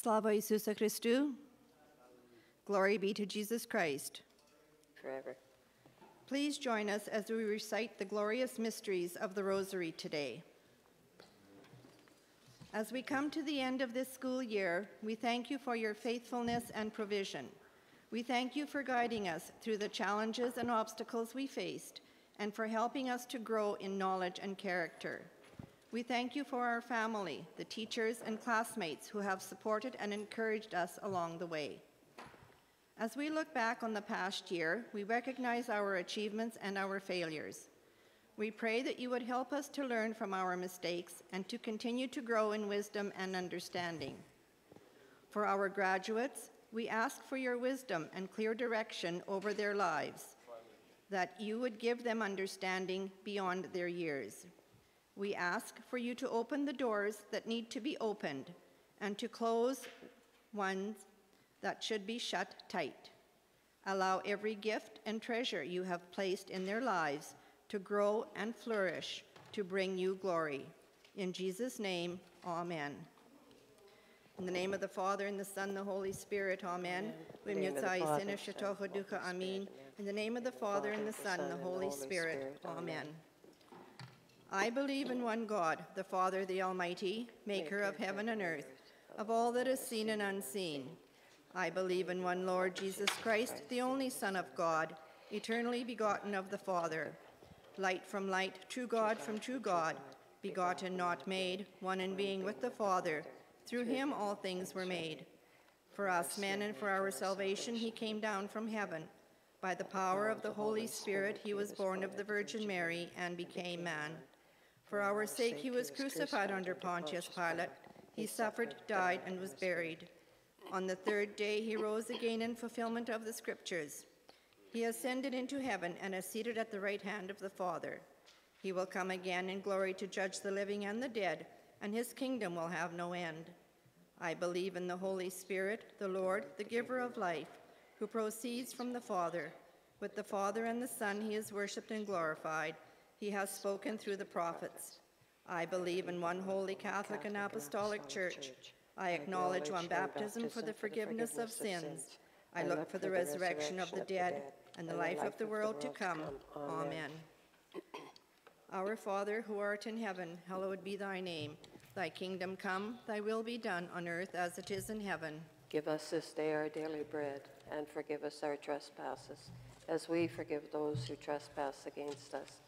Slava Isusa Christu. Glory be to Jesus Christ. forever. Please join us as we recite the glorious mysteries of the Rosary today. As we come to the end of this school year, we thank you for your faithfulness and provision. We thank you for guiding us through the challenges and obstacles we faced and for helping us to grow in knowledge and character. We thank you for our family, the teachers and classmates who have supported and encouraged us along the way. As we look back on the past year, we recognize our achievements and our failures. We pray that you would help us to learn from our mistakes and to continue to grow in wisdom and understanding. For our graduates, we ask for your wisdom and clear direction over their lives, that you would give them understanding beyond their years. We ask for you to open the doors that need to be opened and to close ones that should be shut tight. Allow every gift and treasure you have placed in their lives to grow and flourish to bring you glory. In Jesus' name, amen. In the name of the Father, and the Son, and the Holy Spirit, amen. In the name of the Father, Son, and amen. In the name of the Father, and the Son, and the Holy Spirit, amen. I believe in one God, the Father, the Almighty, maker of heaven and earth, of all that is seen and unseen. I believe in one Lord Jesus Christ, the only Son of God, eternally begotten of the Father, light from light, true God from true God, begotten, not made, one in being with the Father. Through him all things were made. For us men and for our salvation he came down from heaven. By the power of the Holy Spirit he was born of the Virgin Mary and became man. For our sake he was crucified under Pontius Pilate. He suffered, died, and was buried. On the third day he rose again in fulfillment of the Scriptures. He ascended into heaven and is seated at the right hand of the Father. He will come again in glory to judge the living and the dead, and his kingdom will have no end. I believe in the Holy Spirit, the Lord, the giver of life, who proceeds from the Father. With the Father and the Son he is worshiped and glorified. He has spoken through the prophets. I believe in one holy Catholic and Apostolic Church. I acknowledge one baptism for the forgiveness of sins. I look for the resurrection of the dead and the life of the world to come. Amen. Our Father, who art in heaven, hallowed be thy name. Thy kingdom come, thy will be done on earth as it is in heaven. Give us this day our daily bread, and forgive us our trespasses, as we forgive those who trespass against us.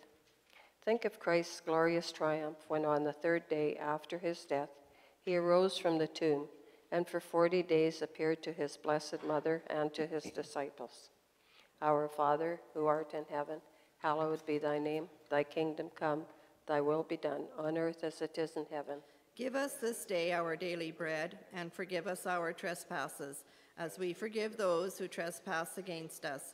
Think of Christ's glorious triumph when, on the third day after his death, he arose from the tomb and for forty days appeared to his blessed mother and to his disciples. Our Father, who art in heaven, hallowed be thy name. Thy kingdom come, thy will be done, on earth as it is in heaven. Give us this day our daily bread, and forgive us our trespasses, as we forgive those who trespass against us.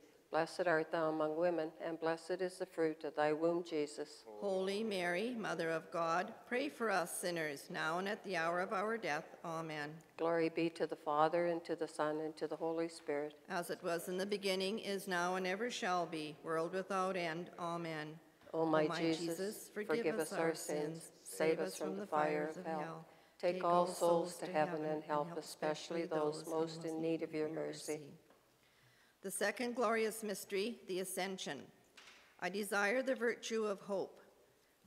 Blessed art thou among women, and blessed is the fruit of thy womb, Jesus. Holy Mary, Mother of God, pray for us sinners, now and at the hour of our death. Amen. Glory be to the Father, and to the Son, and to the Holy Spirit. As it was in the beginning, is now, and ever shall be, world without end. Amen. O my, Jesus, forgive us our sins, save us from the fire of hell. Take all souls to heaven and help especially those most in need of your mercy. The second glorious mystery, the Ascension. I desire the virtue of hope.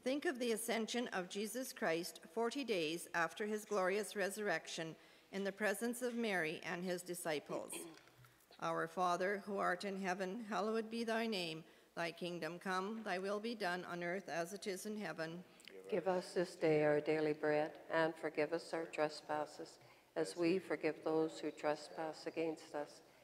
Think of the ascension of Jesus Christ 40 days after his glorious resurrection in the presence of Mary and his disciples. Our Father, who art in heaven, hallowed be thy name. Thy kingdom come, thy will be done on earth as it is in heaven. Give us this day our daily bread, and forgive us our trespasses, as we forgive those who trespass against us.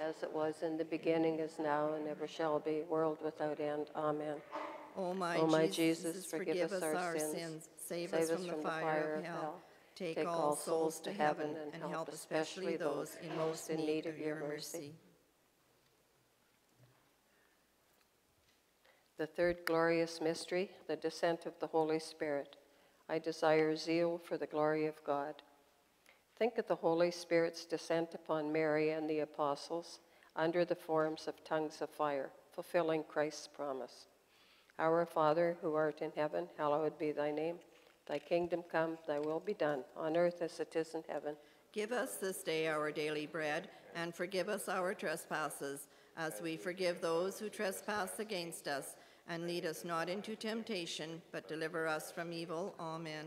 as it was in the beginning, is now, and ever shall be, world without end. Amen. O my, o my Jesus, Jesus, forgive us our sins. sins. Save, Save us from, from the fire of hell. Take, Take all souls to heaven and help especially those in most in need of your mercy. The third glorious mystery, the descent of the Holy Spirit. I desire zeal for the glory of God. Think of the Holy Spirit's descent upon Mary and the apostles under the forms of tongues of fire, fulfilling Christ's promise. Our Father, who art in heaven, hallowed be thy name. Thy kingdom come, thy will be done, on earth as it is in heaven. Give us this day our daily bread, and forgive us our trespasses, as we forgive those who trespass against us. And lead us not into temptation, but deliver us from evil. Amen.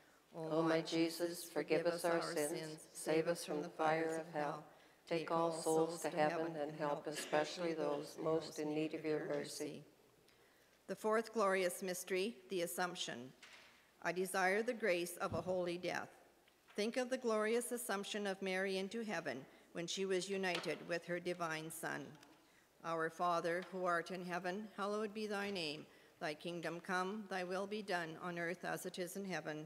O my Jesus, forgive us our sins, save us from the fire of hell. Take all souls to heaven, and help especially those most in need of your mercy. The fourth glorious mystery, the Assumption. I desire the grace of a holy death. Think of the glorious assumption of Mary into heaven when she was united with her divine Son. Our Father, who art in heaven, hallowed be thy name. Thy kingdom come, thy will be done on earth as it is in heaven.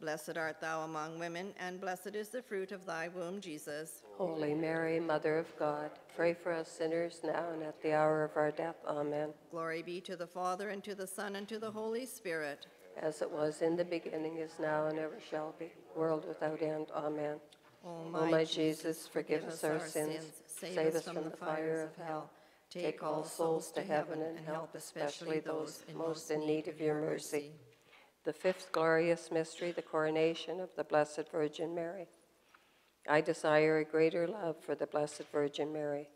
Blessed art thou among women, and blessed is the fruit of thy womb, Jesus. Holy Mary, Mother of God, pray for us sinners now and at the hour of our death. Amen. Glory be to the Father, and to the Son, and to the Holy Spirit. As it was in the beginning, is now, and ever shall be, world without end. Amen. O O my Jesus, forgive us our sins, save us from the fire of hell. Take all souls to heaven and help especially those most in need of your mercy. The fifth glorious mystery, the coronation of the Blessed Virgin Mary. I desire a greater love for the Blessed Virgin Mary.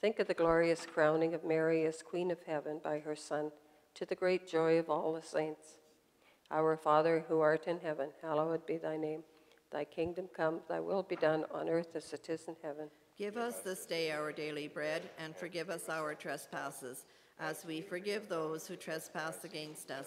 Think of the glorious crowning of Mary as Queen of Heaven by her Son, to the great joy of all the saints. Our Father, who art in heaven, hallowed be thy name. Thy kingdom come, thy will be done on earth as it is in heaven. Give us this day our daily bread, and forgive us our trespasses, as we forgive those who trespass against us.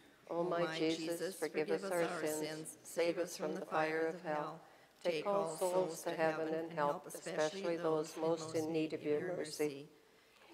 O my Jesus, forgive us our sins, save us from the fire of hell. Take all souls to heaven and help especially those most in need of your mercy.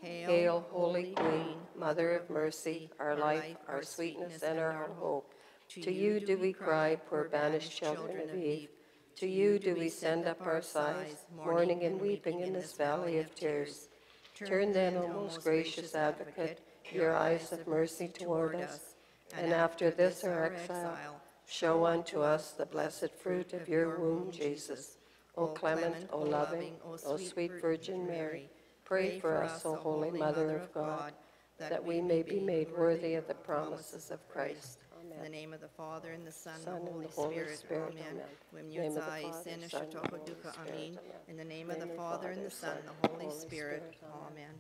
Hail, Holy Queen, Mother of mercy, our life, our sweetness, and our hope. To you do we cry, poor banished children of Eve. To you do we send up our sighs, mourning and weeping in this valley of tears. Turn then, O most gracious advocate, your eyes of mercy toward us, and after this our exile, show unto us the blessed fruit of your womb, Jesus. O clement, O loving, O sweet Virgin Mary, pray for us, O Holy Mother of God, that we may be made worthy of the promises of Christ. In the name of the Father, and the Son, Son, and the Holy Holy Spirit. Spirit. Amen. Amen. Name of the Father, Son, and the shatoka Holy. Spirit. Amen. In the name of the Father, and the Son, and the Holy. Spirit. Amen.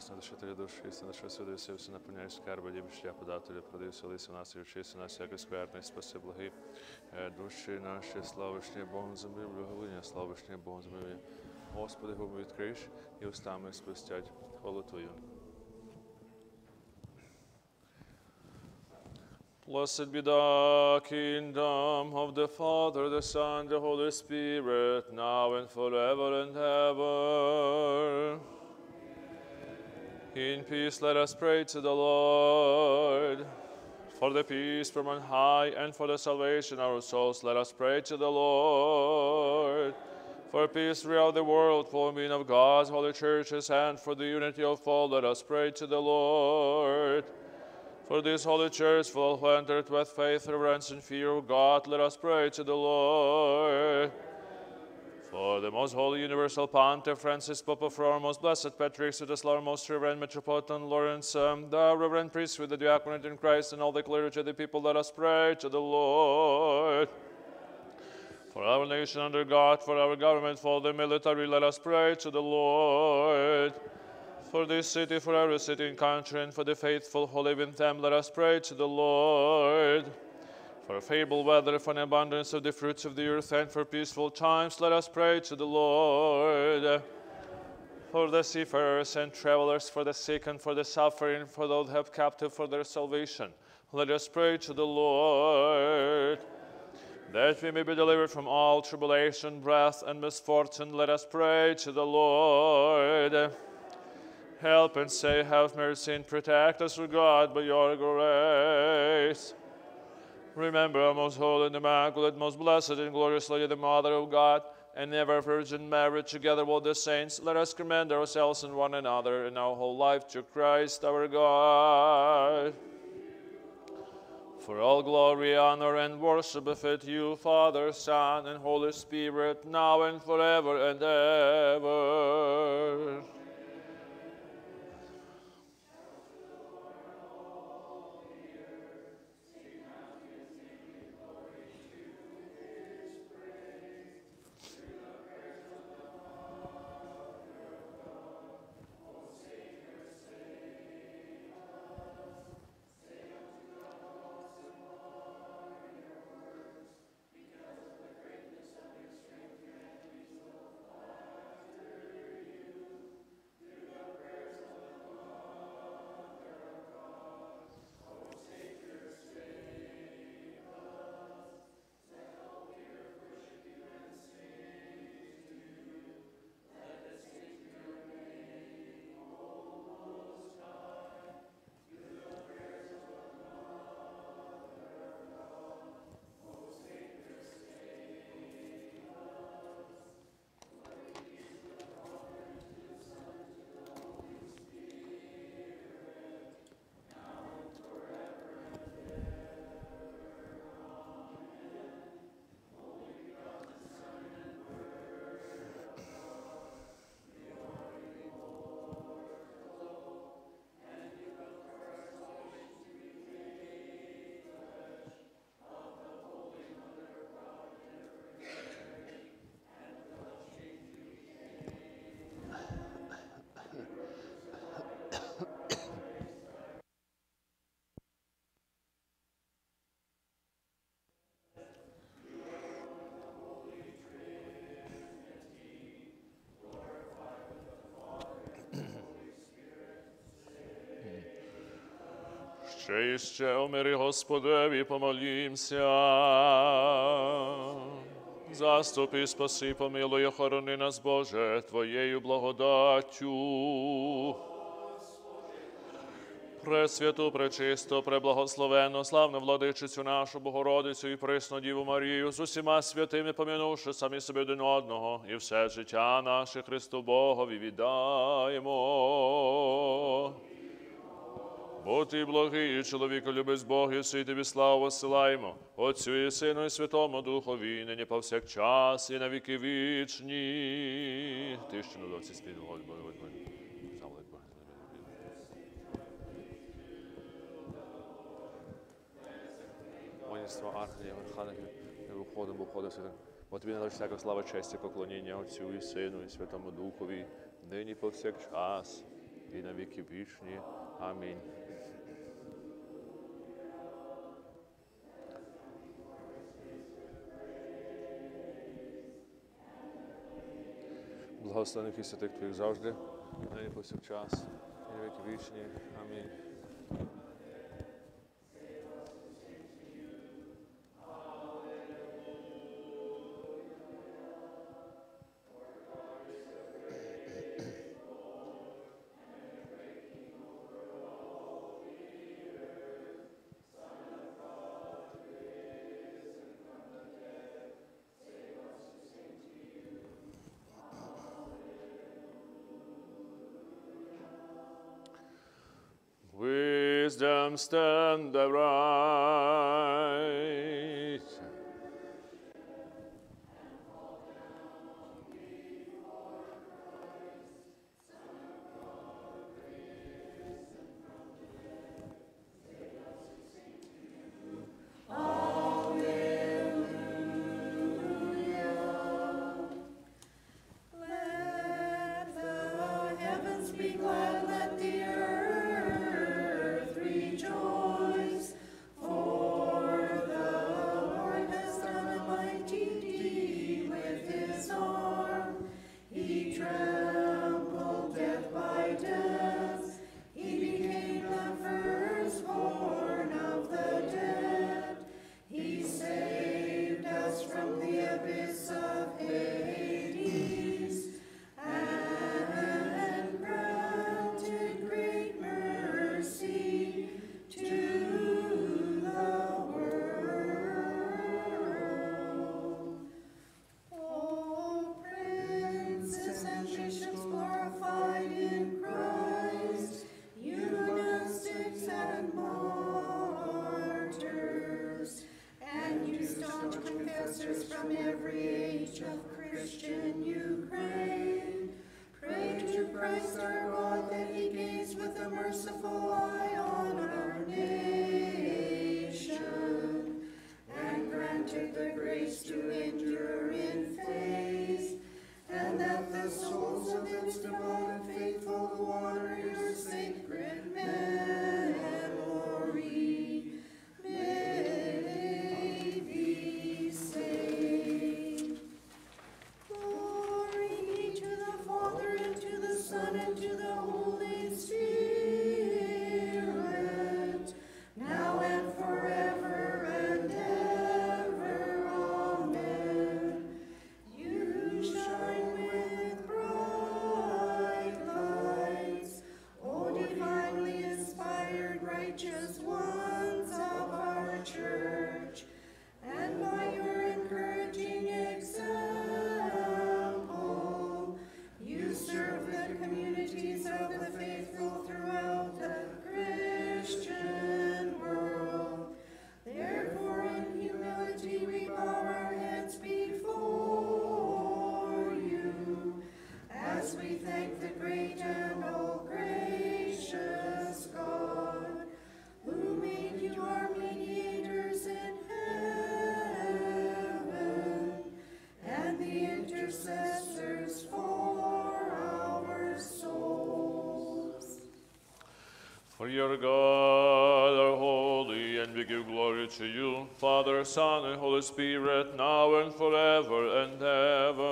Прекрасна душителя душі, істина, що свидився, все наповняєш скарби, дім життя подателя, продився лися нас і вчися нас, всяке скверне, спаси благи. Е, Душі наші, славишні Богом землі, благовоління, славишні Богом землі. Господи, губи відкриш і устами спустять хвалу Твою. Blessed be the kingdom of the Father, the Son, the Holy Spirit, now and forever and ever. In peace, let us pray to the Lord. For the peace from on high and for the salvation of our souls, let us pray to the Lord. For peace throughout the world, for the of God's holy churches, and for the unity of all, let us pray to the Lord. For this holy church, full who entered with faith, reverence, and fear of God, let us pray to the Lord. For the most holy universal Pontiff Francis, Pope of Rome, most blessed Patriarch, Sviatoslav, most reverend Metropolitan Lawrence, um, the reverend priest with the diaconate in Christ, and all the clergy of the people, let us pray to the Lord. For our nation under God, for our government, for the military, let us pray to the Lord. For this city, for every city and country, and for the faithful who live in them, let us pray to the Lord. For favorable weather, for an abundance of the fruits of the earth, and for peaceful times, let us pray to the Lord. For the seafarers and travelers, for the sick and for the suffering, for those held captive for their salvation, let us pray to the Lord. That we may be delivered from all tribulation, wrath, and misfortune, let us pray to the Lord. Help and say, Have mercy and protect us, O God, by your grace. Remember our most holy and immaculate, most blessed and glorious Lady, the Mother of God, and ever Virgin Mary, together with the saints, let us commend ourselves and one another in our whole life to Christ our God. For all glory, honor, and worship befit you, Father, Son, and Holy Spirit, now and forever and ever. Ще і ще Господеві помолімся. Заступи, спаси, помилуй, охорони нас, Боже, Твоєю благодаттю. Пресвяту, пречисто, преблагословенну, славну владичицю нашу Богородицю і присну Діву Марію з усіма святими, помінувши самі собі один одного, і все життя наше Христу Богові віддаємо. Бо ти благий, чоловіка любець Бог, і си тобі славу силаємо, Отцю і Сину, і Святому Духові, нині повсякчас, і на віки вічні. Ти доці надавці спільно Господь. воїнства ангелів, архангелів, виходимо, бо святим. Бо тобі всяка слава, честь і поклоніння Отцю і Сину, і Святому Духові, нині повсякчас, і на віки вічні. Амінь. Благословених і святих Твоїх завжди, нині повсякчас, і віки вічні. Амінь. wisdom stand aright. the Savior God, our holy, and we give glory to you, Father, Son, and Holy Spirit, now and forever and ever.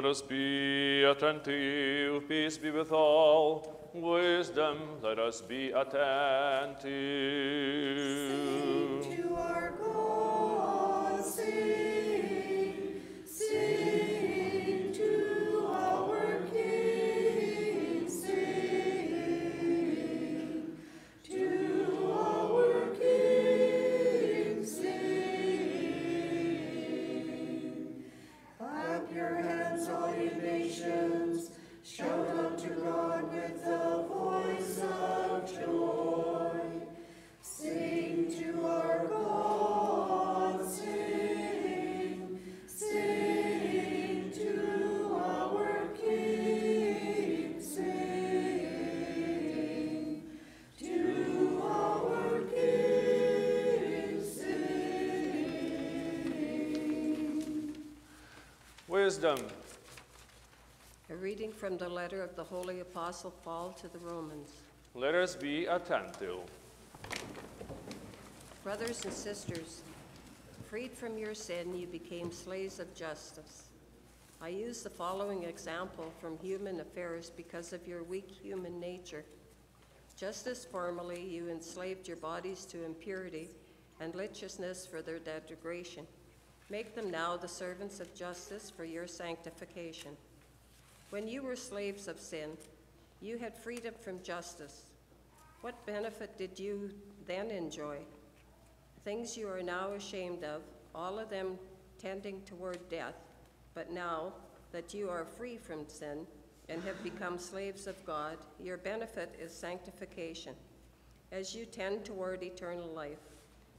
Let us be attentive. Peace be with all. Wisdom, let us be attentive. Wisdom. A reading from the letter of the Holy Apostle Paul to the Romans. Let us be attentive. Brothers and sisters, freed from your sin, you became slaves of justice. I use the following example from human affairs because of your weak human nature. Just as formerly you enslaved your bodies to impurity and licentiousness for their degradation, make them now the servants of justice for your sanctification. When you were slaves of sin, you had freedom from justice. What benefit did you then enjoy? Things you are now ashamed of, all of them tending toward death. But now that you are free from sin and have become slaves of God, your benefit is sanctification, as you tend toward eternal life.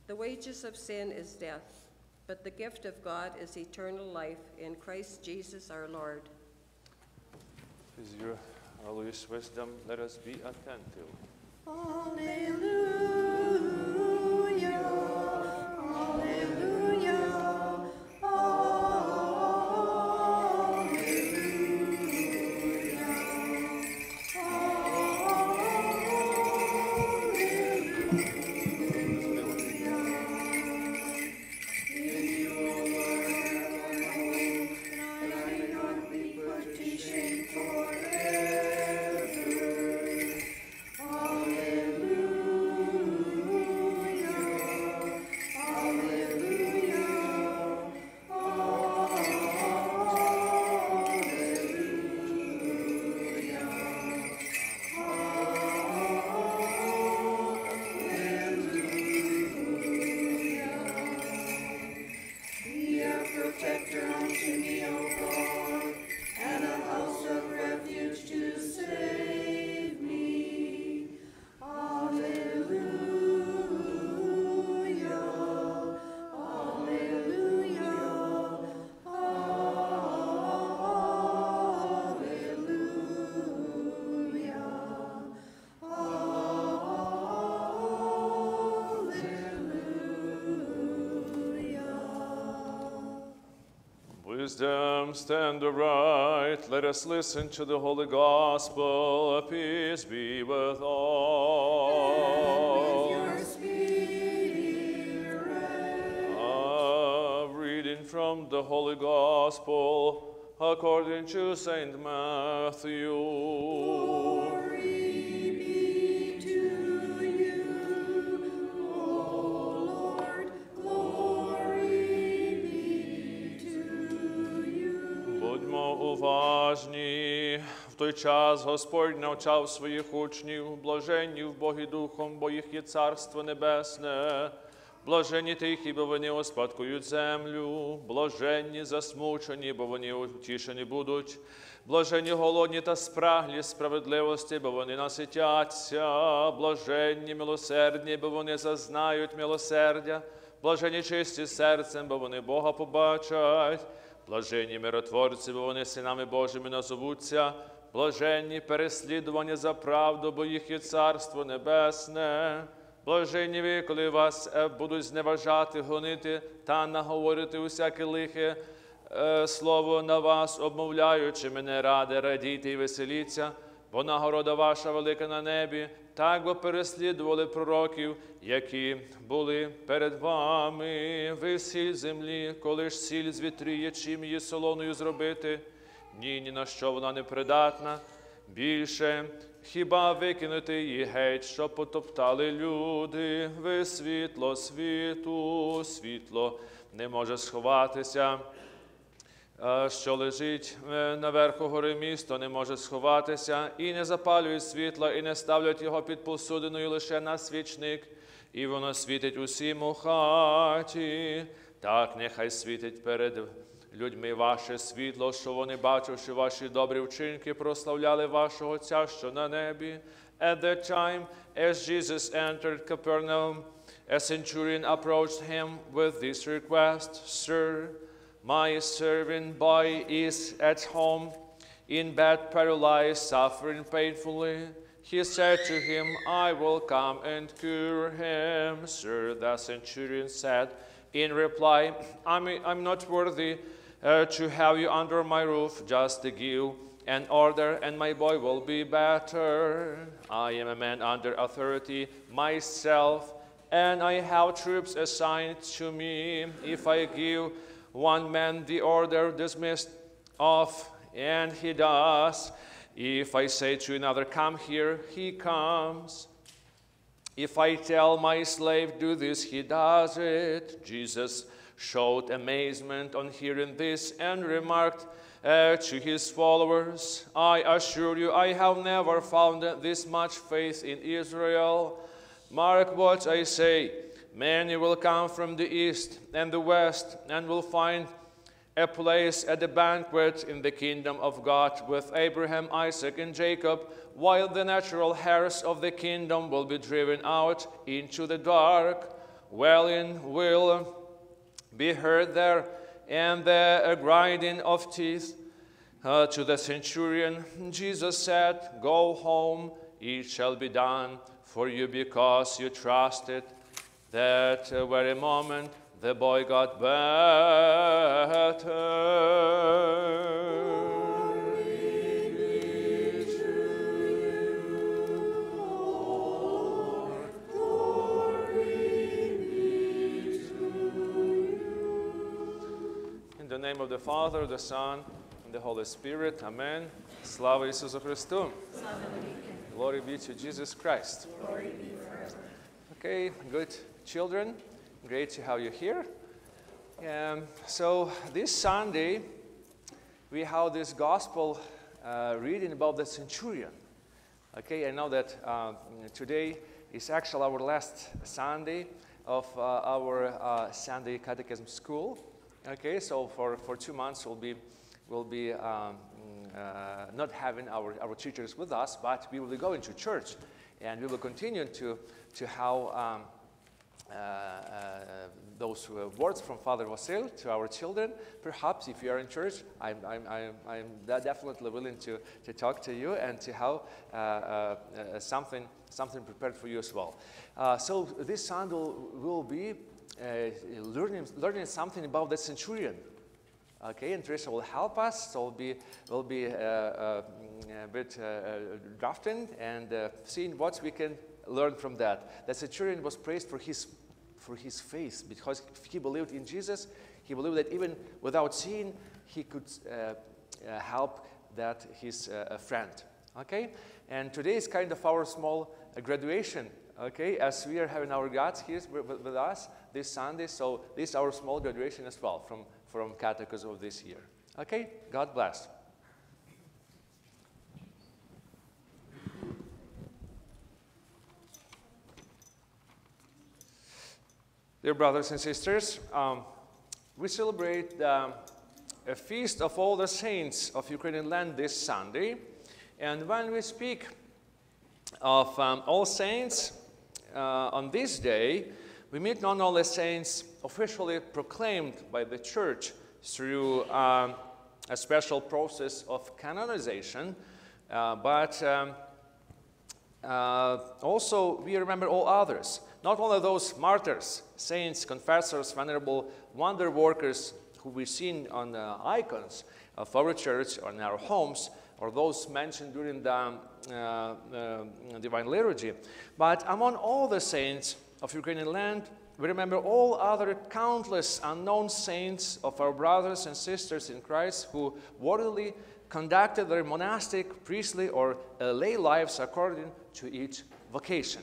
The wages of sin is death, but the gift of God is eternal life in Christ Jesus our Lord. Is your Alois wisdom? Let us be attentive. Alleluia, Wisdom, stand aright. Let us listen to the holy gospel. Peace be with all. Your spirit. A reading from the holy gospel according to Saint Matthew. Той час Господь навчав своїх учнів, блаженні в Богі Духом, бо їх є Царство Небесне. Блаженні тихі, бо вони успадкують землю, блаженні засмучені, бо вони утішені будуть. Блаженні голодні та спраглі справедливості, бо вони наситяться, блаженні милосердні, бо вони зазнають милосердя, блаженні чисті серцем, бо вони Бога побачать. Блаженні миротворці, бо вони синами Божими назовуться, блаженні переслідування за правду, бо їх є Царство Небесне. Блаженні ви, коли вас е, будуть зневажати, гонити та наговорити усяке лихе е, слово на вас, обмовляючи мене ради, радійте і веселіться, бо нагорода ваша велика на небі, так бо переслідували пророків, які були перед вами. Ви сіль землі, коли ж сіль звітріє, чим її солоною зробити. Ні, ні на що вона не придатна. Більше хіба викинути її геть, що потоптали люди, ви світло світу, світло не може сховатися. Що лежить е, наверху гори місто, не може сховатися, і не запалюють світла, і не ставлять його під посудиною лише на свічник, і воно світить усім у хаті. Так нехай світить перед людьми ваше світло, що вони, бачивши ваші добрі вчинки, прославляли вашого Отця, що на небі. At that time, as Jesus entered Capernaum, a centurion approached him with this request Sir, my servant boy is at home, in bed, paralyzed, suffering painfully. He said to him, I will come and cure him. Sir, the centurion said in reply, I'm, I'm not worthy uh, to have you under my roof, just give an order, and my boy will be better. I am a man under authority myself, and I have troops assigned to me. If I give one man the order dismissed off, and he does. If I say to another, Come here, he comes. If I tell my slave, Do this, he does it. Jesus showed amazement on hearing this and remarked uh, to his followers, I assure you, I have never found this much faith in Israel. Mark what I say. Many will come from the east and the west and will find a place at the banquet in the kingdom of God with Abraham, Isaac, and Jacob, while the natural heirs of the kingdom will be driven out into the dark. Wailing will be heard there, and the grinding of teeth. Uh, to the centurion, Jesus said, Go home, it shall be done for you because you trusted. That uh, very moment, the boy got better. Name of the Father, the Son, and the Holy Spirit. Amen. Slava Isusu Christu. Glory be to Jesus Christ. Okay, good children. Great to have you here. Um, so this Sunday, we have this gospel uh, reading about the centurion. Okay, I know that uh, today is actually our last Sunday of uh, our uh, Sunday Catechism School. Okay, so for, for two months we'll be, we'll be um, uh, not having our, our teachers with us, but we will be going to church and we will continue to, to have um, uh, uh, those uh, words from Father Vasil to our children. Perhaps if you are in church, I'm, I'm, I'm, I'm definitely willing to, to talk to you and to have uh, uh, something, something prepared for you as well. So this Sunday will, be learning, learning something about the centurion. Okay, and Teresa will help us. So we'll be, we'll be uh, uh, a bit uh, uh, drafting and uh, seeing what we can learn from that. The centurion was praised for his, for his faith because he believed in Jesus. He believed that even without seeing, he could uh, uh, help that his uh, friend. Okay, and today is kind of our small uh, graduation. Okay, as we are having our gods here with- with us this Sunday, so this is our small graduation as well from from Catechism of this year. Okay, God bless. Dear brothers and sisters, um, we celebrate um, a feast of all the saints of Ukrainian land this Sunday. And when we speak of um, all saints uh, on this day, we meet not only saints officially proclaimed by the church through um, a special process of canonization, uh, but um, uh, also, we remember all others, not only those martyrs, saints, confessors, venerable wonder workers who we've seen on the icons of our church or in our homes, or those mentioned during the um, uh, uh, Divine Liturgy. But among all the saints of Ukrainian land, we remember all other countless unknown saints of our brothers and sisters in Christ who worthily conducted their monastic, priestly, or uh, lay lives according to each vocation.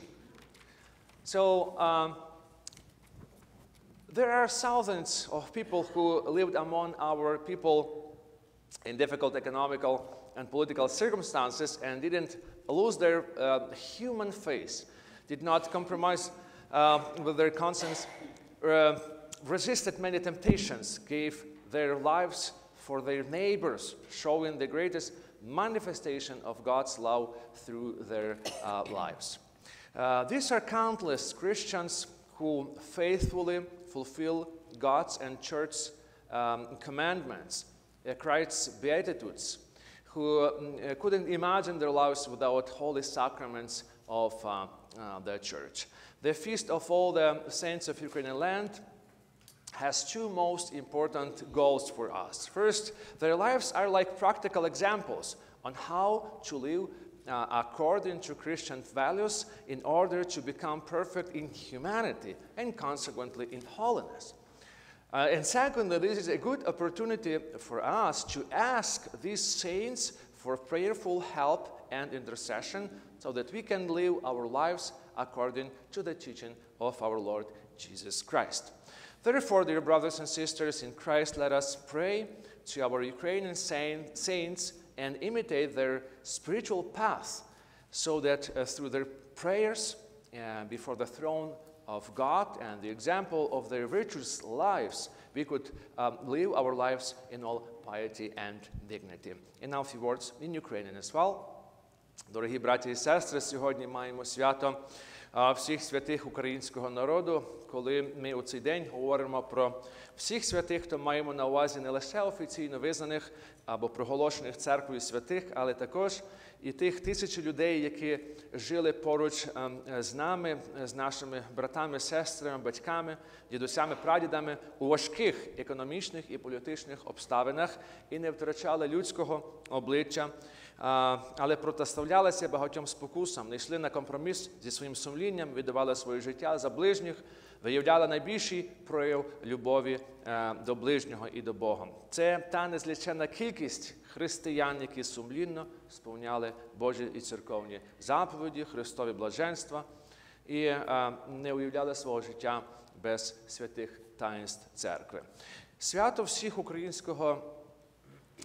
So, um, there are thousands of people who lived among our people in difficult economical and political circumstances and didn't lose their uh, human face, did not compromise uh, with their conscience, uh, resisted many temptations, gave their lives for their neighbors, showing the greatest manifestation of God's love through their uh, lives. Uh, these are countless Christians who faithfully fulfill God's and church's um, commandments, uh, Christ's beatitudes, who uh, couldn't imagine their lives without holy sacraments of uh, uh, the church. The Feast of All the Saints of Ukrainian Land has two most important goals for us. First, their lives are like practical examples on how to live uh, according to Christian values in order to become perfect in humanity and consequently in holiness. Uh, and secondly, this is a good opportunity for us to ask these saints for prayerful help and intercession so that we can live our lives according to the teaching of our Lord Jesus Christ. Therefore, dear brothers and sisters in Christ, let us pray to our Ukrainian saints and imitate their spiritual path so that uh, through their prayers uh, before the throne of God and the example of their virtuous lives, we could um, live our lives in all piety and dignity. And now a few words in Ukrainian as well. Дорогі браті і сестри, сьогодні маємо свято всіх святих українського народу, коли ми у цей день говоримо про всіх святих, то маємо на увазі не лише офіційно визнаних або проголошених церквою святих, але також і тих тисячі людей, які жили поруч з нами, з нашими братами, сестрами, батьками, дідусями, прадідами у важких економічних і політичних обставинах і не втрачали людського обличчя але протиставлялися багатьом спокусам, не йшли на компроміс зі своїм сумлінням, віддавали своє життя за ближніх, виявляли найбільший прояв любові е, до ближнього і до Бога. Це та незлічена кількість християн, які сумлінно сповняли Божі і церковні заповіді, Христові блаженства і е, не уявляли свого життя без святих таїнств церкви. Свято всіх українського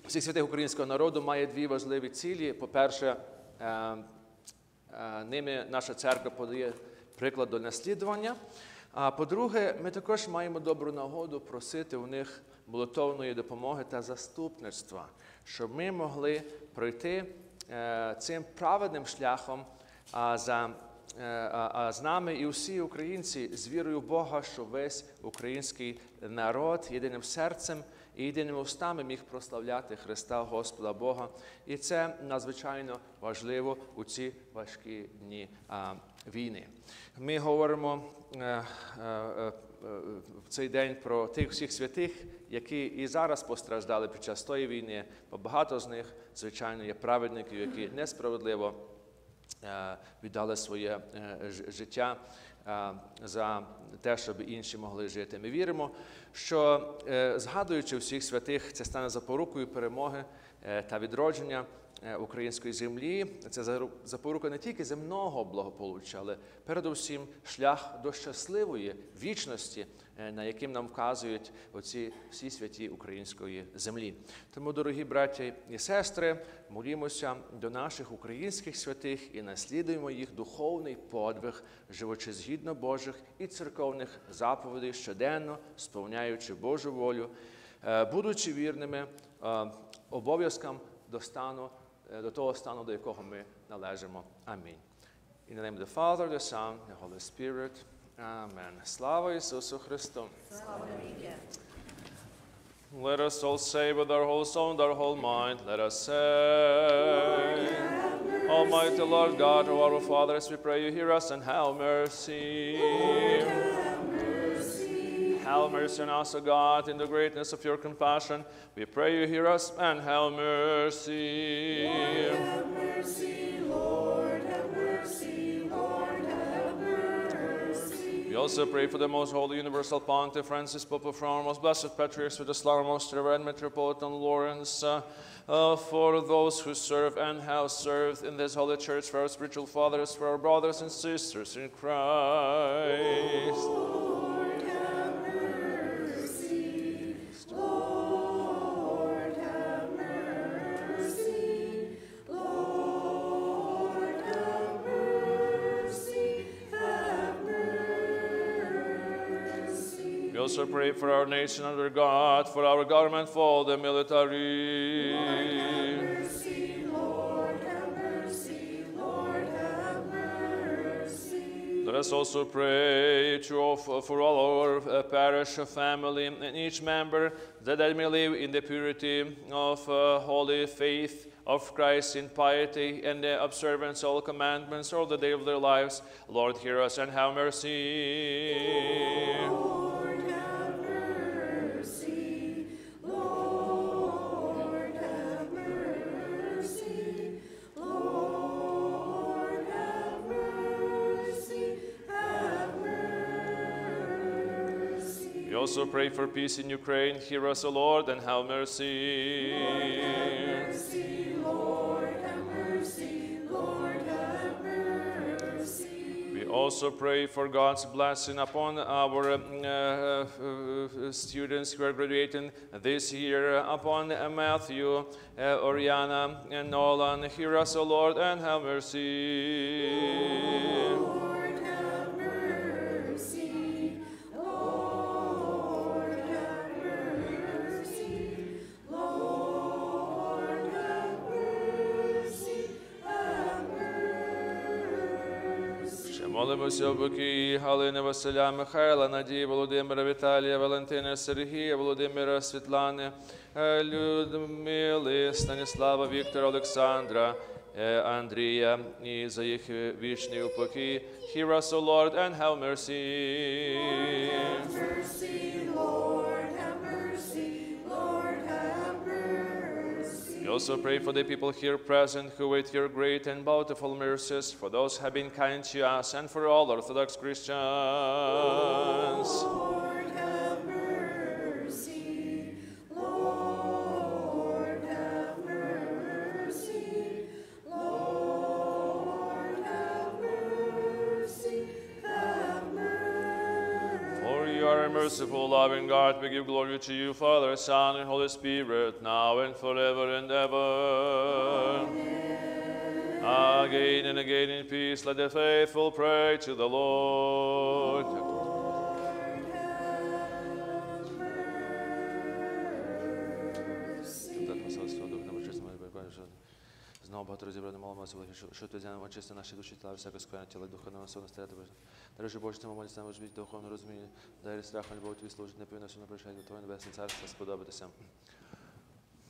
всіх святих українського народу має дві важливі цілі. По-перше, е, е, ними наша церква подає приклад до наслідування. А по-друге, ми також маємо добру нагоду просити у них молитовної допомоги та заступництва, щоб ми могли пройти е, цим праведним шляхом за з нами і усі українці з вірою в Бога, що весь український народ єдиним серцем і єдиними устами міг прославляти Христа Господа Бога. І це надзвичайно важливо у ці важкі дні війни. Ми говоримо е, е, е, в цей день про тих всіх святих, які і зараз постраждали під час тої війни, бо багато з них, звичайно, є праведників, які несправедливо. Віддали своє життя за те, щоб інші могли жити. Ми віримо, що е, згадуючи всіх святих, це стане запорукою перемоги е, та відродження е, української землі. Це запорука не тільки земного благополуччя, але передусім шлях до щасливої вічності, на яким нам вказують оці всі святі української землі. Тому, дорогі браті і сестри, молімося до наших українських святих і наслідуємо їх духовний подвиг, живучи згідно Божих і церковних заповідей щоденно, сповняючи Божу волю, е, будучи вірними е, обов'язкам до стану, е, до того стану, до якого ми належимо. Амінь. In the name of the Father, the Son, the Holy Spirit. Amen. Слава Ісусу Христу. Слава Let us all say with our whole soul and our whole mind, let us say, Almighty Lord God, O our Father, as we pray you, hear us and have mercy. have mercy. have mercy on us, O God, in the greatness of your compassion. We pray you, hear us and have mercy. Lord, have mercy, Lord, have mercy, Lord, have mercy. We also pray for the most holy universal pontiff Francis, Pope of Rome, most blessed patriarchs, Sviatoslav, most reverend Metropolitan Lawrence, uh, uh, for those who serve and have served in this holy church, for our spiritual fathers, for our brothers and sisters in Christ. We also pray for our nation under God, for our government, for the military. Let us also pray to, for all our uh, parish family and each member that they may live in the purity of uh, holy faith of Christ in piety and the observance of all commandments all the day of their lives. Lord, hear us and have mercy. We also pray for peace in Ukraine. Hear us, O Lord, and have mercy. We also pray for God's blessing upon our uh, uh, uh, students who are graduating this year, upon Matthew, uh, Oriana, and Nolan. Hear us, O Lord, and have mercy. Ще молимося в боки Галини Василя Михайла, Надії Володимира Віталія, Валентина Сергія, Володимира Світлани, е, Людмили, Станіслава, Віктора Олександра, е, Андрія і за їх вічний упокій. Hear us, O Lord, and have mercy. We also pray for the people here present who wait your great and bountiful mercies, for those who have been kind to us, and for all Orthodox Christians. Merciful, loving God. We give glory to you, Father, Son, and Holy Spirit, now and forever and ever. Again and again in peace, let the faithful pray to the Lord. багато разів ради молимося, що, що ти зяне очисти наші душі тіла, всяке скверне тіла, духа на насу, настеряти Боже. Дорожі Боже, ти молиться нам живіть духовно розуміння, дай страх, любов твій служить, не повинно, що не прощай, до Твоє небесне царство сподобатися.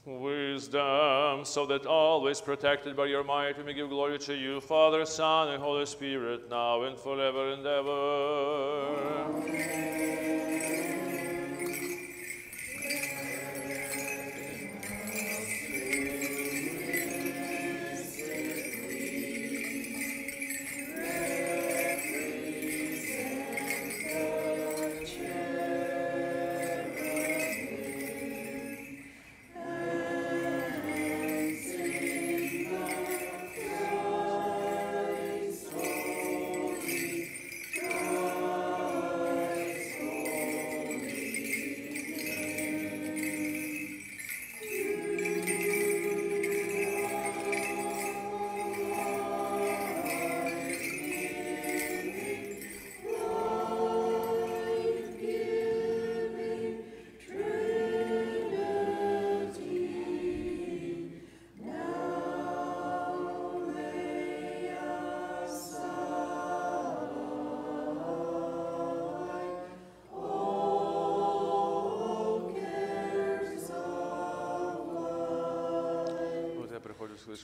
Wisdom, so that always protected by your might, we may give glory to you, Father, Son, and Holy Spirit, now and forever and ever.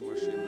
situation.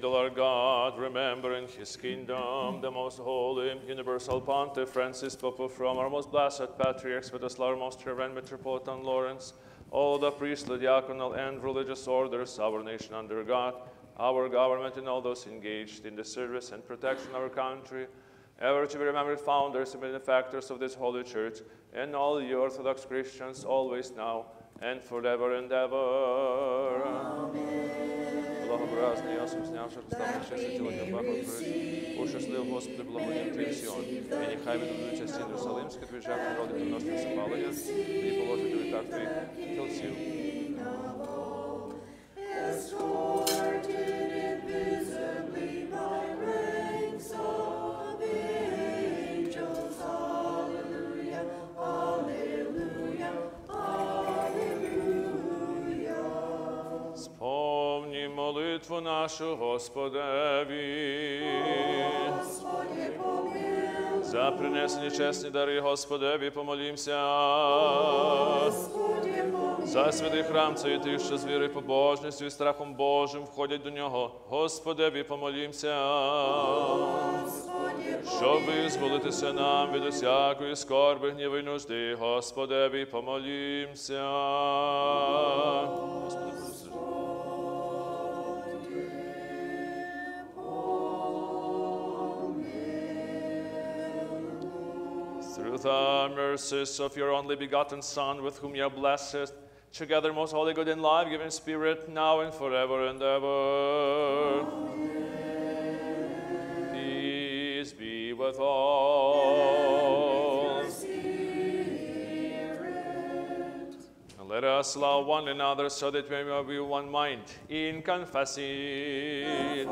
The Lord God, remembering his kingdom, the most holy, universal pontiff Francis Pope from our most blessed patriarchs, Sviatoslav, most reverend Metropolitan Lawrence, all the priestly, diaconal, and religious orders, our nation under God, our government, and all those engaged in the service and protection of our country, ever to be remembered founders and benefactors of this holy church, and all the Orthodox Christians, always now and forever and ever. благообразний, ясом знявши, розставши чаще тіло пахло твоє. Ущаслив, Господи, благодім твій Сіон. І нехай віддадуться стін Єрусалимських, твій жертв народи, приносить запалення, і положить у вітах твоїх тілців. Нашу Господеві. Господи, помилуй, За принесені чесні дари Господеві помолімся. Господи, помилуй, За святий храм цей тих, що з вірою, побожністю і страхом Божим входять до нього. Господеві помолімся. Господи, Щоб визволитися нам від усякої скорби, гніви й нужди, Господеві помолімся. Господи, the mercies of your only begotten Son, with whom you are blessed, together, most holy, good, and life giving Spirit, now and forever and ever. Peace be with all. And Let us love one another so that we may be one mind in confessing.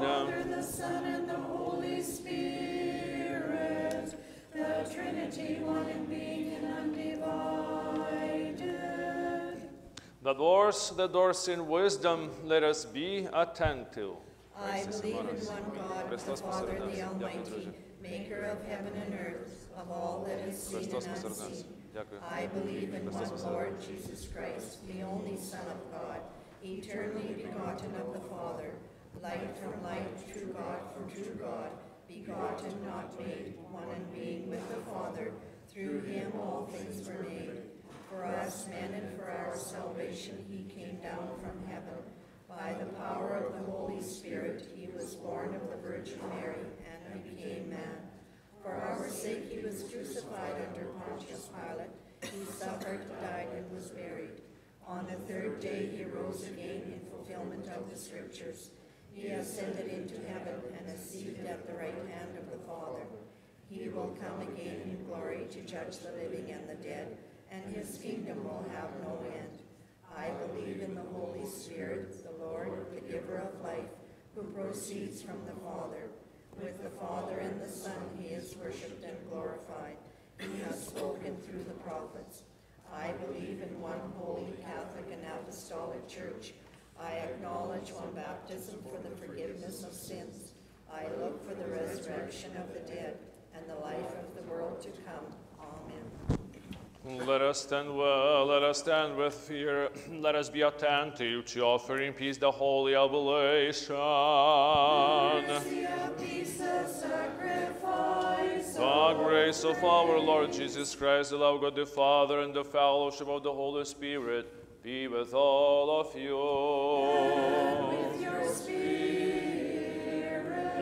the Son, and the Holy Spirit, the Trinity, one in being and undivided. The doors, the doors in wisdom, let us be attentive. I believe in one God, the Father, the Almighty, maker of heaven and earth, of all that is seen and unseen. I believe in one Lord Jesus Christ, the only Son of God, eternally begotten of the Father, light from light, true God from true God, begotten, not made, one in being with the Father. Through him all things were made. For us men and for our salvation he came down from heaven. By the power of the Holy Spirit he was born of the Virgin Mary and became man. For our sake he was crucified under Pontius Pilate. He suffered, died, and was buried. On the third day he rose again in fulfillment of the Scriptures. He ascended into heaven and is seated at the right hand of the Father. He will come again in glory to judge the living and the dead, and his kingdom will have no end. I believe in the Holy Spirit, the Lord, the giver of life, who proceeds from the Father. With the Father and the Son he is worshipped and glorified. He has spoken through the prophets. I believe in one holy Catholic and Apostolic Church. I acknowledge one baptism for the forgiveness of sins. I look for the resurrection of the dead and the life of the world to come. Amen. Let us stand well, let us stand with fear, let us be attentive to offer in peace the holy oblation. Peace, the The grace of our Lord Jesus Christ, the love of God the Father, and the fellowship of the Holy Spirit be with all of you. with your spirit.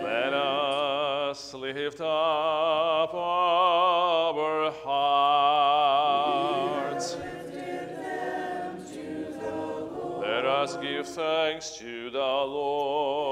Let us lift up our hearts. Let us give thanks to the Lord.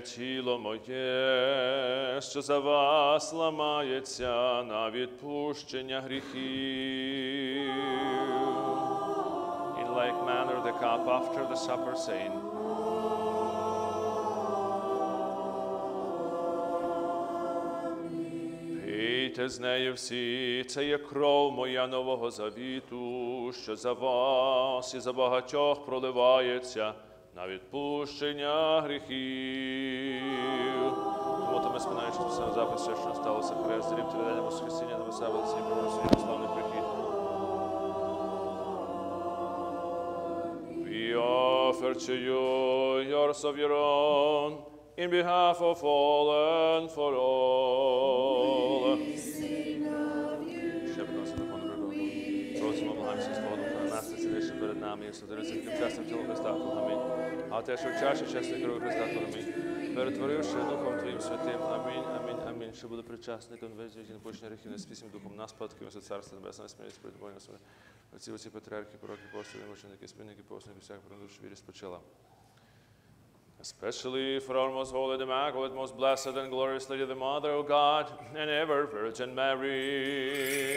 тіло моє, що за вас ламається на відпущення гріхів. In like manner the cup after the supper saying, Пийте з нею всі, це є кров моя нового завіту, що за вас і за багатьох проливається на відпущення гріхів. Тому то ми спинаючи на запис, все, що сталося хрест, рім теледення Воскресіння на веселе, всі правосудні славний прихід. We offer to you yours of your own, in behalf of all and for all. Ще приносимо закону Божого. Просимо Духа, нас ціліше перед нами, і сотириться таким чесним тілом Христа, Амінь. А те, що чаші чесної крові Христа, Амінь. Перетворивши Духом Твоїм святим, Амінь, Амінь, Амінь, що буде причасником визвіті непочення гріхів, не спісним Духом нас, спадками за Царство Небесне, смерть перед своє. Оці оці патріархи, пророки, апостоли, мученики, спільники, посланники, всяк принувши вірі спочила. Especially for our most holy, the Immaculate, most blessed and glorious Lady, the Mother of God, and ever Virgin Mary.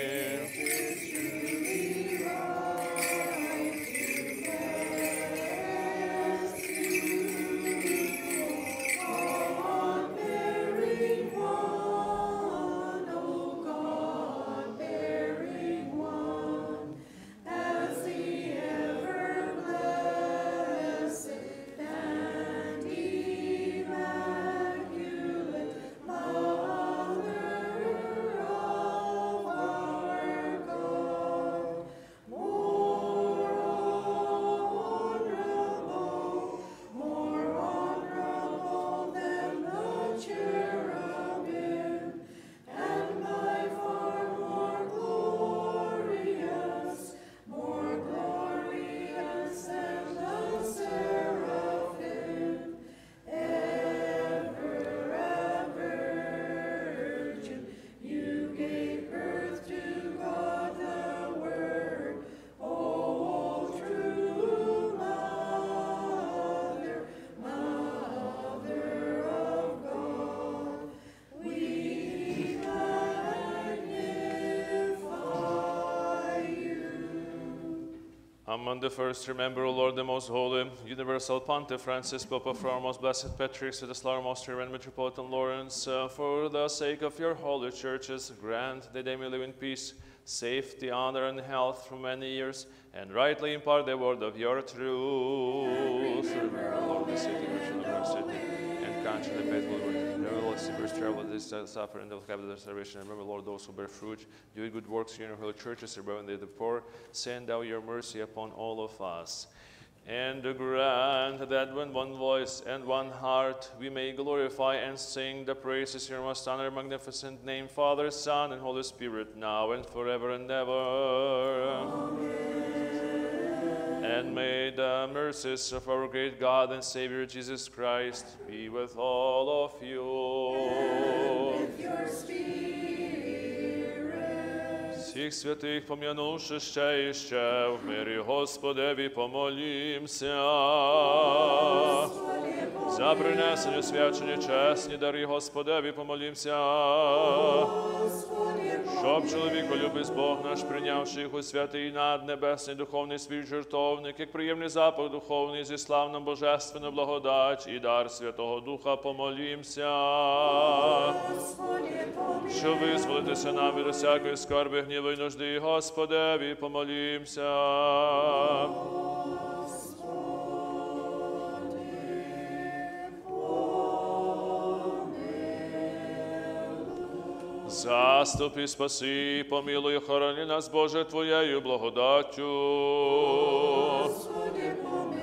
Among the first, remember, O Lord, the most holy, universal Pontiff Francis, Pope of our most blessed Patriarch, Sviatoslav, most Reverend Metropolitan Lawrence, uh, for the sake of your holy churches, grant that they may live in peace, safety, honor, and health for many years, and rightly impart the word of your truth. Remember, O Lord, the city, and conscience and faithful Lord, travel this uh, suffer and they'll have their salvation. And remember, Lord, those who bear fruit, do good works in your holy churches, remember the poor. Send out your mercy upon all of us. And grant that when one voice and one heart we may glorify and sing the praises your most honor, magnificent name, Father, Son, and Holy Spirit, now and forever and ever. And may the mercies of our great God and Savior Jesus Christ be with all of you. Всіх святих пом'янувши ще і ще в мирі Господеві помолімся. За принесення свячення чесні дари Господеві помолімся. Щоб чоловіко любить Бог наш, прийнявши у святий наднебесний духовний свій жертовник, як приємний запах духовний зі славном божественну благодать і дар Святого Духа помолімся. Що визволитися нам від усякої скарби, гніви й нужди, Господеві, помолімся. Заступи, спаси, помилуй, хорони нас, Боже, Твоєю благодаттю.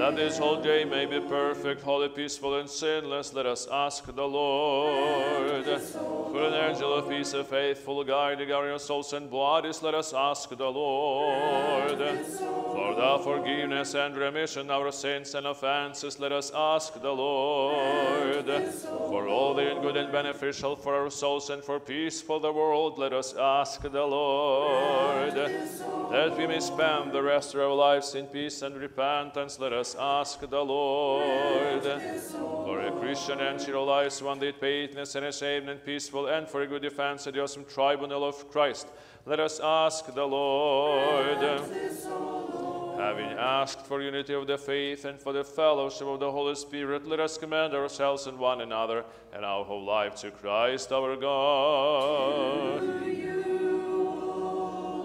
That this whole day may be perfect, holy, peaceful, and sinless, let us ask the Lord. For an angel of peace, a faithful guide, guiding our souls and bodies, let us ask the Lord. For the forgiveness and remission of our sins and offenses, let us ask the Lord. For all the good and beneficial for our souls and for peace for the world, let us ask the Lord. That we may spend the rest of our lives in peace and repentance, let us ask the Lord. For a Christian and cheerful lives, one day faithfulness and a saved and peaceful, and for a good defense of the awesome tribunal of Christ, let us ask the Lord. Having asked for unity of the faith and for the fellowship of the Holy Spirit, let us commend ourselves and one another and our whole life to Christ our God.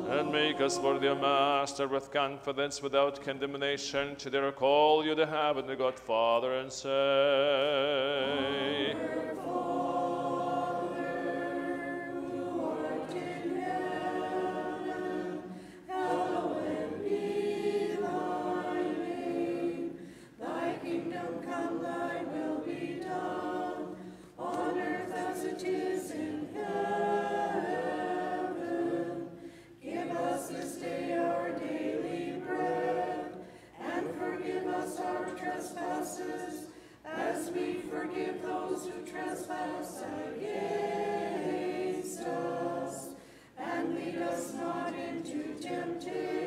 And make us worthy, Master, with confidence, without condemnation, to dare call you the heavenly God, Father, and say, Thy trespass against us. And lead us not into temptation,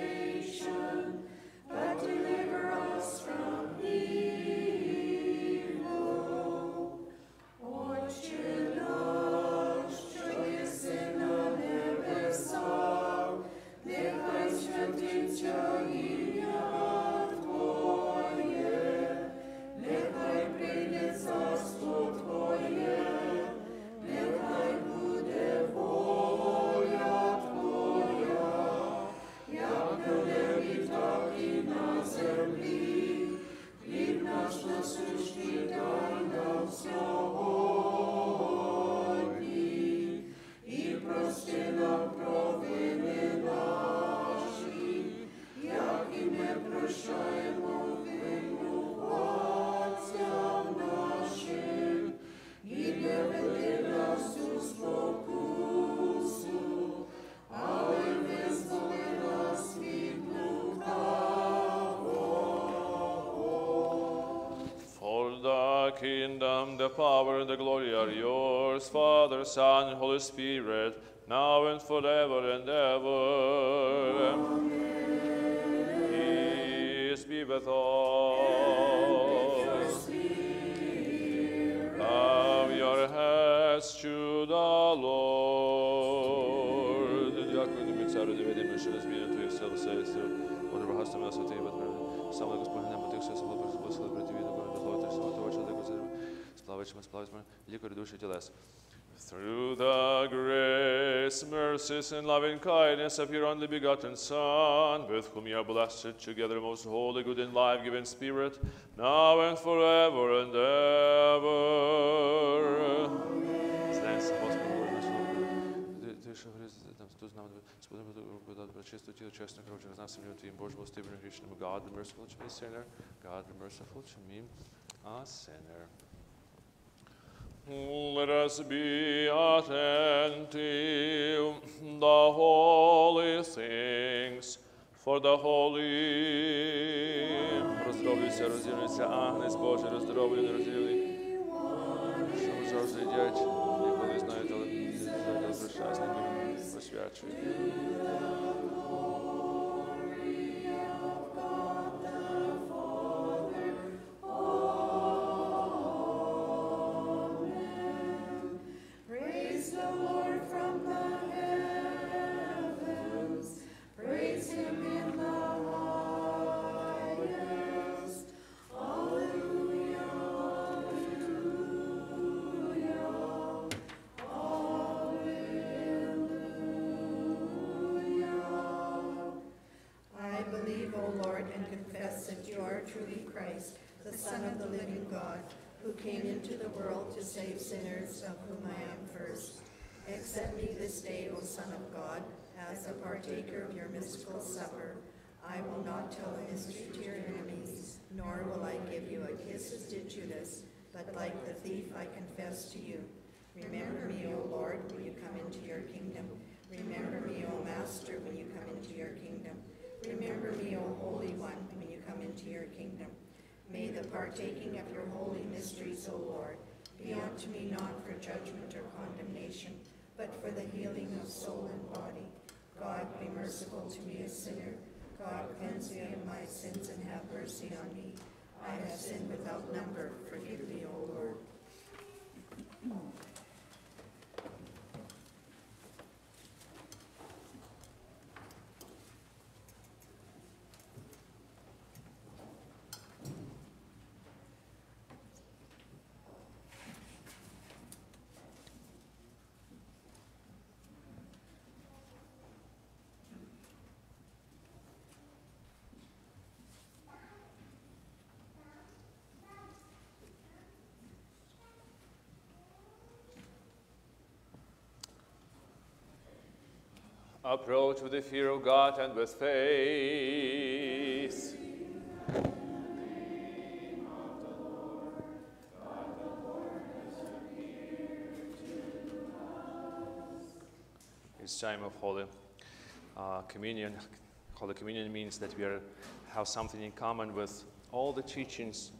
Holy Spirit, now and forever and ever. Peace be with us. Bow your heads to the Lord. Дякую тобі, царю, доведемо, що не зміни твоїх сил, все сил. Боже, багатство на святий Бетмен. Саме Господь небо тих все слава, благослови брати від Бога, Бога, так слава того, чоловіка, царю. Славичимо, славичимо, лікарі душі і тілес. Through the grace, mercies, and loving kindness of your only begotten Son, with whom you are blessed together, most holy, good, and life-giving Spirit, now and forever and ever. Знаємося, Господи, Боже наш, ти, ти, що грізь, там, тут з нами, Господи, Господи, пречисто тіло, чесно, короче, з нас, землю Твоїм, Боже, властивим, грішним, God, be merciful to me, sinner, God, be merciful to me, a sinner. Let us be attentive, the holy things, for the holy. Роздоровлюйся, розділюйся, Агнець Божий, роздоровлюй, не розділюй. Що ви завжди їдять, ніколи знаєте, але залишайся, не. Your kingdom. May the partaking of your holy mysteries, O Lord, be unto me not for judgment or condemnation, but for the healing of soul and body. God be merciful to me, a sinner. God cleanse me of my sins and have mercy on me. I have sinned without number. Forgive me, O Lord. Approach with the fear of God and with faith. It's time of Holy uh, Communion. Holy Communion means that we are, have something in common with all the teachings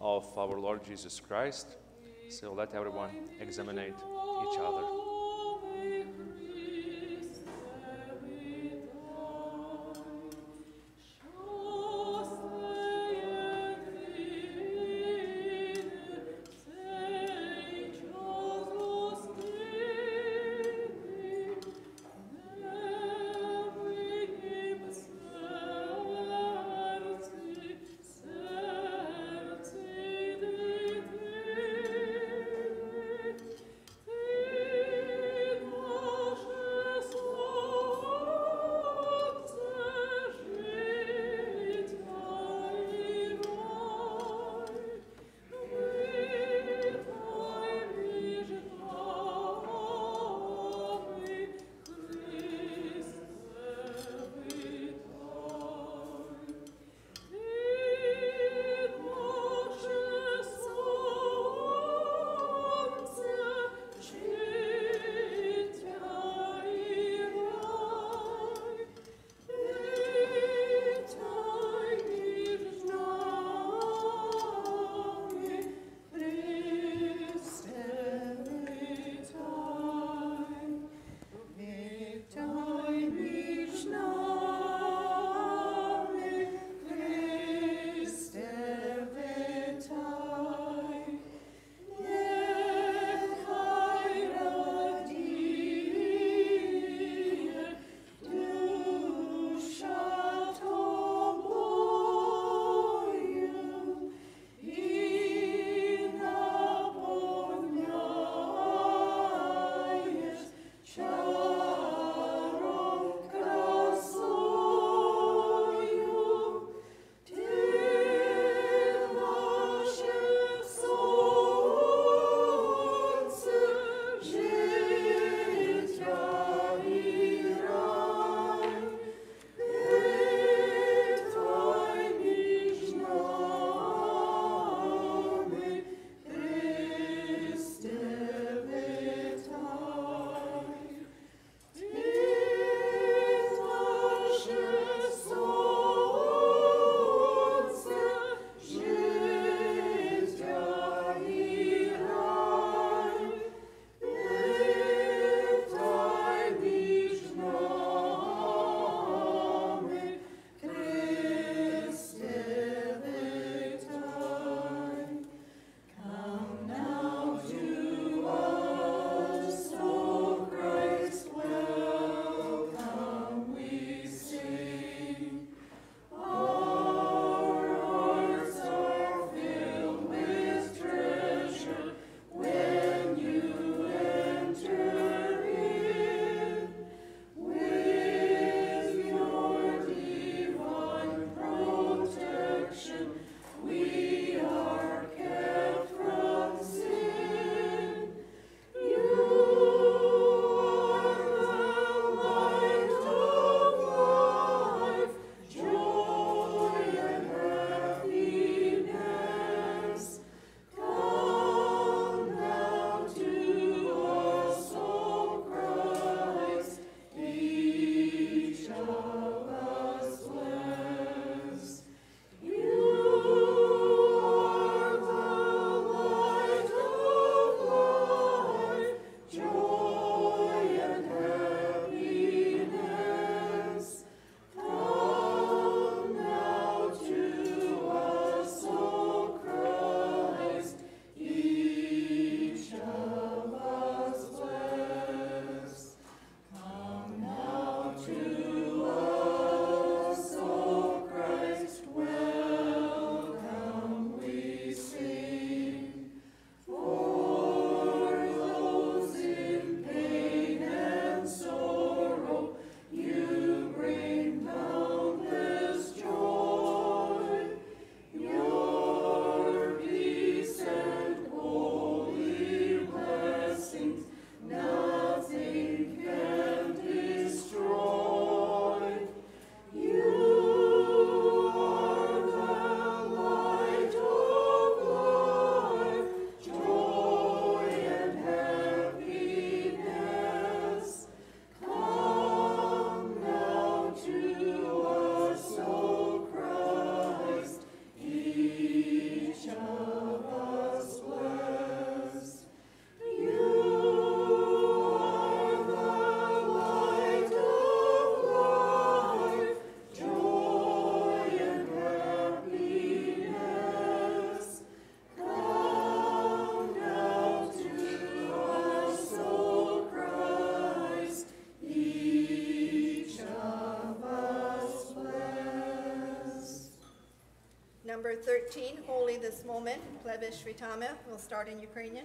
of our Lord Jesus Christ. So let everyone examine each other. Number 13, Holy This Moment, Plebe Shvitame. We'll start in Ukrainian.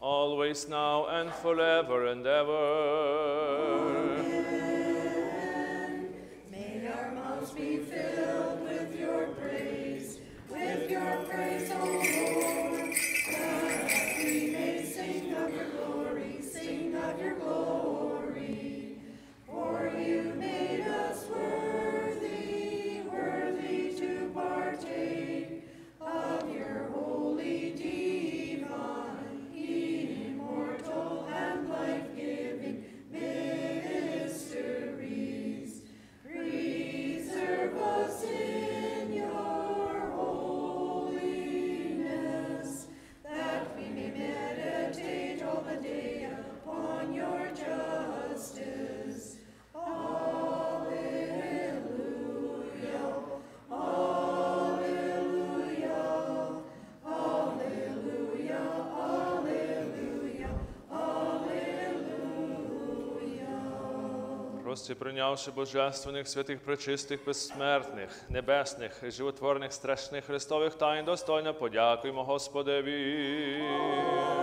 always now and forever and ever. May alleluia. Прийнявши божественних, святих, пречистих, безсмертних, небесних, животворних, страшних Христових тайн, достойно подякуємо Господеві.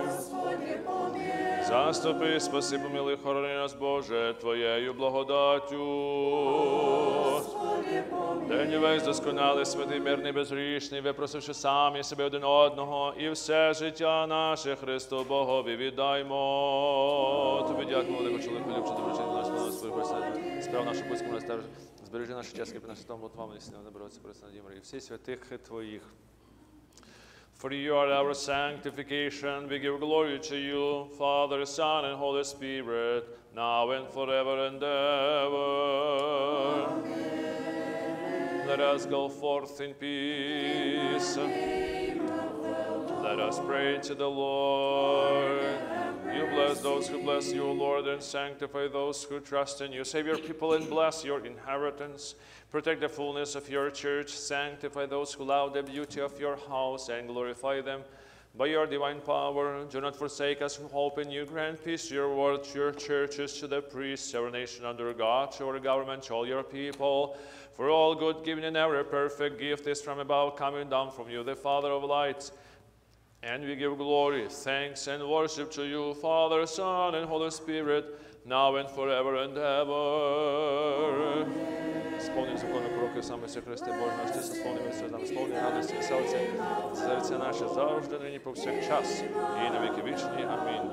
Господи, помилуй. Заступи, спаси, милих хорони нас, Боже, Твоєю благодаттю. День весь досконалий, святий, мирний, безгрішний, випросивши самі себе один одного, і все життя наше Христу Богові віддаймо. Тобі дякуємо, велико чоловіку, любче, доброчинний наш Пане Господи, Христе, справ нашу польську розтеж, збережи наші чески, при нашому молитвам, і сніг набороться, Христа, Надії Марії, всі святих Твоїх. For you are our sanctification. We give glory to you, Father, Son, and Holy Spirit, now and forever and ever. Let us go forth in peace. Let us pray to the Lord. You bless those who bless you, Lord, and sanctify those who trust in you. Save your people and bless your inheritance. Protect the fullness of your church. Sanctify those who love the beauty of your house and glorify them by your divine power. Do not forsake us who hope in you. Grant peace to your world, to your churches, to the priests, our nation under God, to our government, to all your people. For all good given and every perfect gift is from above, coming down from you, the Father of lights. And we give glory, thanks, and worship to you, Father, Son, and Holy Spirit, now and forever and ever. Сповнив закону пророки саме Христе Боже наш, Тиса, сповнив все нам, сповнив радості і серця, серця наше завжди, нині повсякчас, і на віки вічні. Амінь.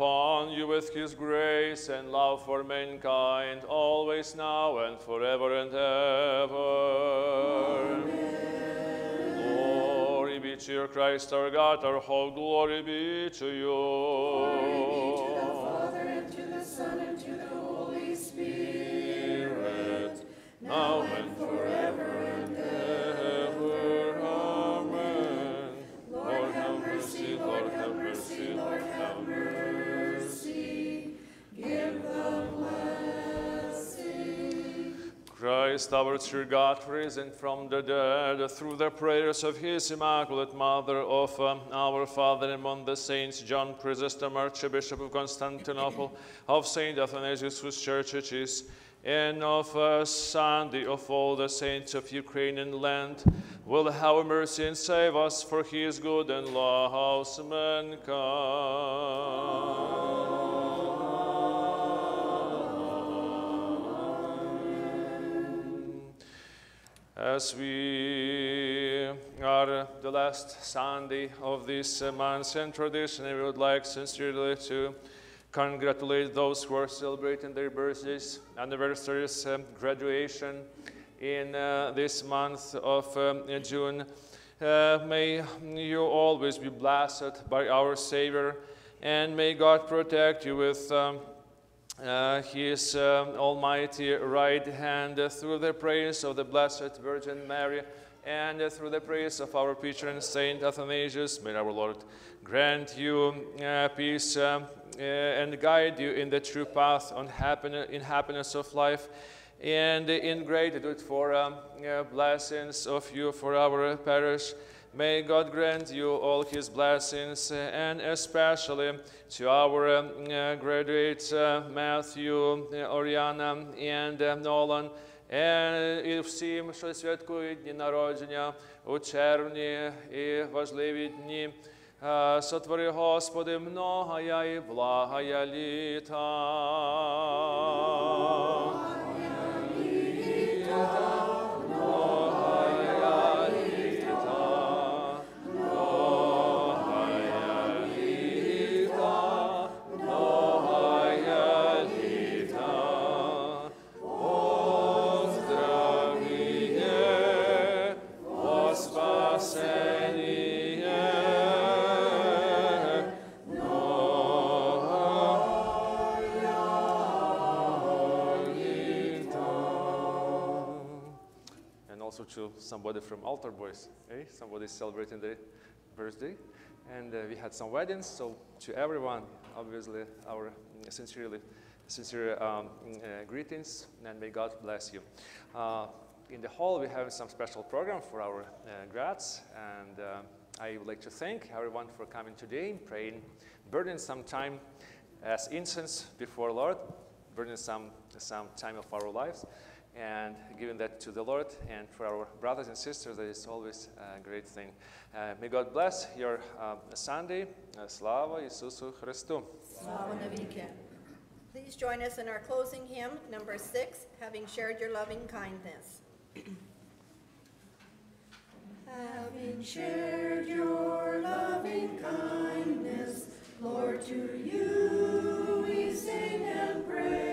Upon you with his grace and love for mankind, always now and forever and ever. Glory be to your Christ our God, our whole glory be to you. To the Father and to the Son and to the Holy Spirit. Spirit, now and forever and ever. Amen. Lord have mercy, Lord have mercy, Lord have mercy. Give the blessing. Christ, our true God, risen from the dead through the prayers of His Immaculate Mother, of um, our Father among the saints, John Chrysostom, Archbishop of Constantinople, of Saint Athanasius, whose church it is, and of uh, Sandy, of all the saints of Ukrainian land, will have mercy and save us, for his good and loves mankind. As we are the last Sunday of this month and tradition, we would like sincerely to congratulate those who are celebrating their birthdays, anniversaries, um, graduation in uh, this month of um, June. Uh, may you always be blessed by our Savior, and may God protect you with um, uh, His um, almighty right hand uh, through the praise of the Blessed Virgin Mary and uh, through the praise of our patron Saint Athanasius. May our Lord grant you uh, peace um, uh, and guide you in the true path on happiness, in happiness of life and in gratitude for um, uh, blessings of you for our parish. May God grant you all his blessings, uh, and especially to our um, uh, graduates uh, Matthew, uh, Oriana, and uh, Nolan. And і всім, що святкують дні народження у червні і важливі дні. Е, Сотвори, Господи, многая і благая літа. To somebody from Altar Boys. Eh? Somebody celebrating their birthday. And uh, we had some weddings, so to everyone, obviously, our sincerely, sincere um, uh, greetings, and may God bless you. Uh, in the hall, we have some special program for our uh, grads, and uh, I would like to thank everyone for coming today, praying, burning some time as incense before Lord, burning some, some time of our lives and giving that to the Lord and for our brothers and sisters, that is always a great thing. Uh, may God bless your uh, Sunday. Uh, slava Isusu Christu. Slava Navike. Please join us in our closing hymn, number six, having shared your loving kindness. having shared your loving kindness, Lord, to you we sing and pray.